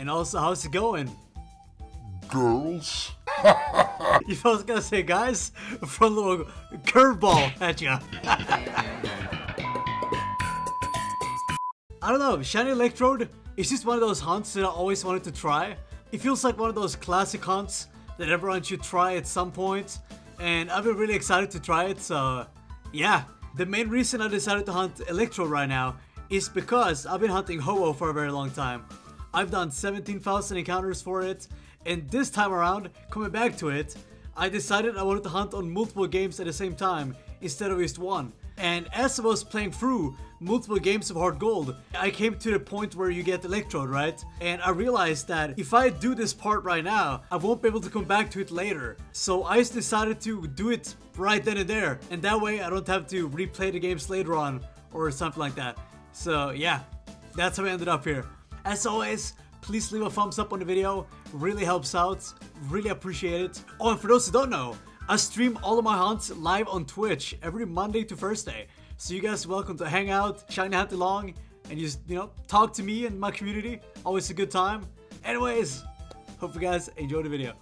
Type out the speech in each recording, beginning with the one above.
And also, how's it going? Girls? You I was gonna say, guys, For a little curveball at ya. I don't know, Shiny Electrode is just one of those hunts that I always wanted to try. It feels like one of those classic hunts that everyone should try at some point, and I've been really excited to try it, so yeah. The main reason I decided to hunt Electrode right now is because I've been hunting Ho-Oh for a very long time. I've done 17,000 encounters for it, and this time around, coming back to it, I decided I wanted to hunt on multiple games at the same time instead of just one. And as I was playing through multiple games of Heart Gold, I came to the point where you get Electrode, right? And I realized that if I do this part right now, I won't be able to come back to it later. So I just decided to do it right then and there. And that way I don't have to replay the games later on or something like that. So yeah, that's how I ended up here. As always, please leave a thumbs up on the video, really helps out, really appreciate it. Oh, and for those who don't know, I stream all of my hunts live on Twitch every Monday to Thursday. So you guys welcome to hang out, shine hunt along, and just, you know, talk to me and my community. Always a good time. Anyways, hope you guys enjoy the video.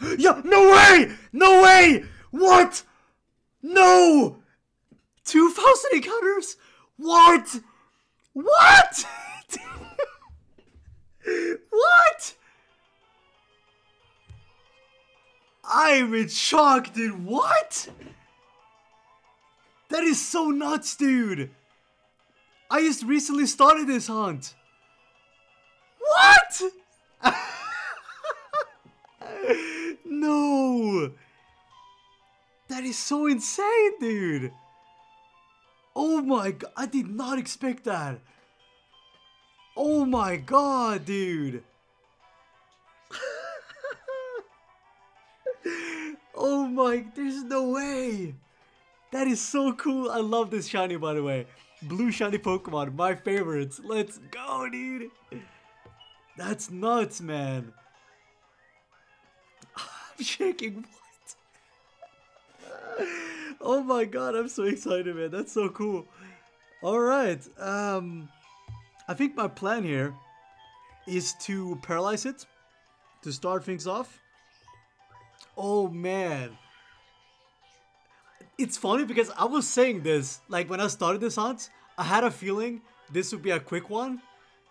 Yeah, no way! No way! What? No! 2,000 encounters? What? What? what? I'm in shock, dude. What? That is so nuts, dude. I just recently started this hunt. Is so insane, dude! Oh my god, I did not expect that! Oh my god, dude! oh my, there's no way! That is so cool, I love this shiny by the way. Blue shiny Pokemon, my favorites. Let's go, dude! That's nuts, man. I'm shaking. Oh my god, I'm so excited, man. That's so cool. Alright, um... I think my plan here is to paralyze it to start things off. Oh man. It's funny because I was saying this, like when I started this hunt, I had a feeling this would be a quick one.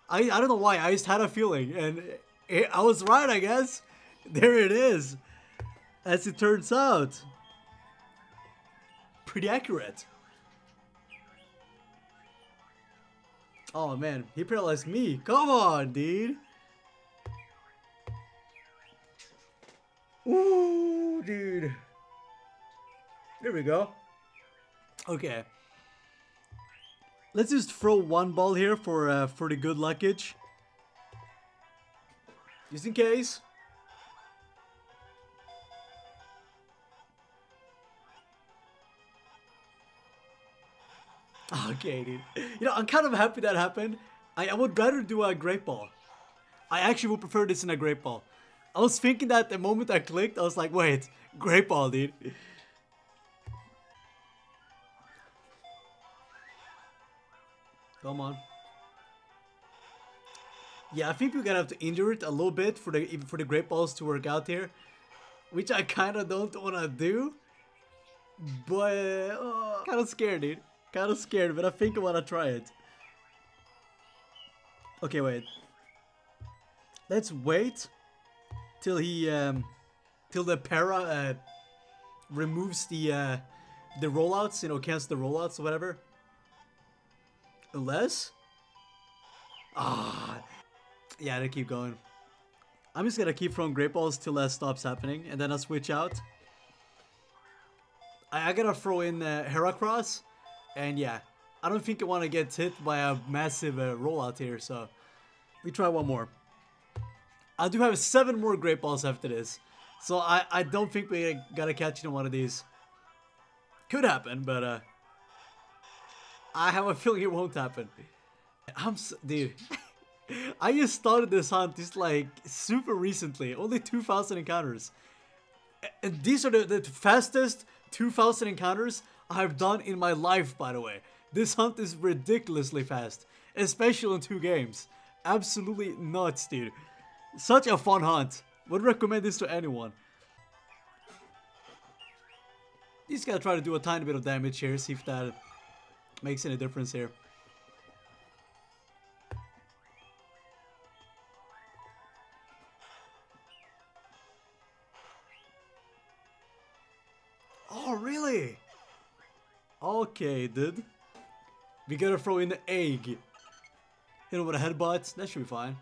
I, I don't know why, I just had a feeling and it, I was right, I guess. There it is as it turns out. Pretty accurate. Oh man, he paralyzed me. Come on, dude. Ooh, dude. There we go. Okay. Let's just throw one ball here for uh, for the good luckage. Just in case. Okay, dude. You know, I'm kind of happy that happened. I, I would rather do a great ball. I actually would prefer this in a great ball. I was thinking that the moment I clicked, I was like, wait, great ball, dude. Come on. Yeah, I think we're gonna have to injure it a little bit for the for the great balls to work out here, which I kind of don't wanna do. But uh, Kind of scared, dude. Kind of scared, but I think I want to try it. Okay, wait. Let's wait till he, um, till the para uh, removes the uh, the rollouts, you know, cancels the rollouts or whatever. Unless, ah, yeah, they keep going. I'm just gonna keep throwing great balls till that stops happening, and then I'll switch out. I, I gotta throw in uh, Heracross, and yeah, I don't think I want to get hit by a massive uh, rollout here, so we try one more. I do have seven more great balls after this, so I, I don't think we gotta catch in one of these. Could happen, but uh, I have a feeling it won't happen. I'm so, dude. I just started this hunt just like super recently, only 2,000 encounters. And these are the, the fastest 2,000 encounters I've done in my life, by the way. This hunt is ridiculously fast, especially in two games. Absolutely nuts, dude. Such a fun hunt. Would recommend this to anyone. Just gotta try to do a tiny bit of damage here, see if that makes any difference here. Okay, dude. We gotta throw in the egg. Hit him with a headbutt. That should be fine.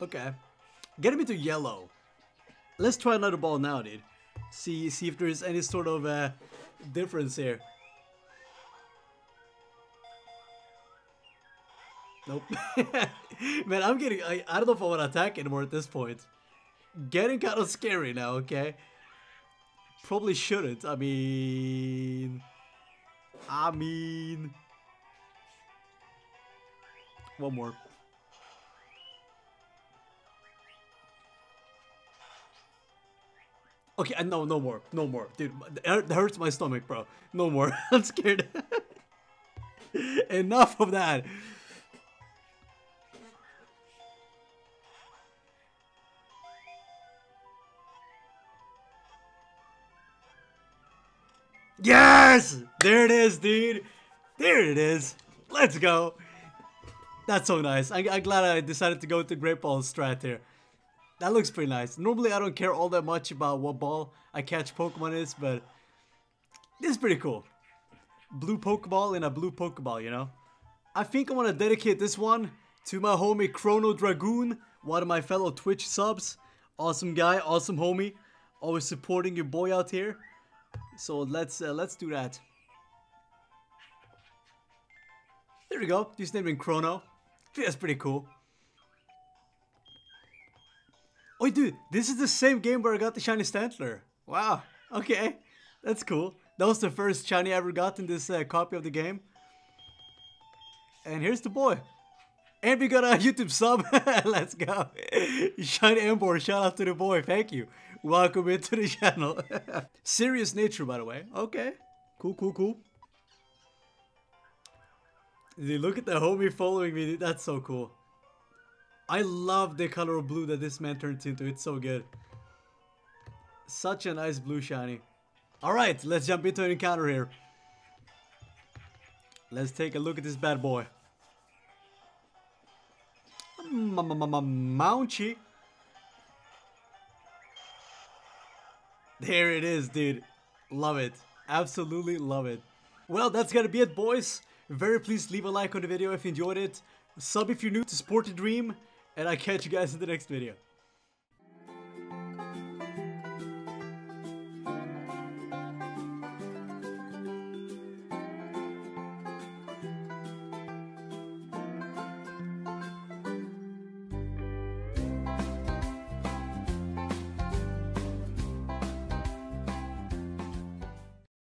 Okay. Get him into yellow. Let's try another ball now, dude. See see if there's any sort of uh, difference here. Nope. Man, I'm getting... I, I don't know if I want to attack anymore at this point. Getting kind of scary now, okay? Probably shouldn't. I mean... I mean... One more. Okay, no, no more. No more. Dude, that hurts my stomach, bro. No more. I'm scared. Enough of that. Yes! There it is, dude. There it is. Let's go. That's so nice. I, am glad I decided to go with the Great Ball strat here. That looks pretty nice. Normally, I don't care all that much about what ball I catch Pokemon is, but this is pretty cool. Blue Pokeball in a blue Pokeball, you know? I think I want to dedicate this one to my homie Chrono Dragoon, one of my fellow Twitch subs. Awesome guy, awesome homie. Always supporting your boy out here. So let's uh, let's do that. There we go. Just named him Chrono. That's pretty cool. Oh, dude, this is the same game where I got the shiny Stantler. Wow. Okay, that's cool. That was the first shiny I ever got in this uh, copy of the game. And here's the boy. And we got a YouTube sub. Let's go. Shiny Ember, shout out to the boy. Thank you. Welcome into the channel. Serious nature, by the way. Okay. Cool, cool, cool. Dude, look at the homie following me. That's so cool. I love the color of blue that this man turns into. It's so good. Such a nice blue shiny. Alright, let's jump into an encounter here. Let's take a look at this bad boy. Mounchie. There it is, dude. Love it. Absolutely love it. Well, that's gonna be it, boys. Very please leave a like on the video if you enjoyed it. Sub if you're new to Sport the Dream. And I catch you guys in the next video.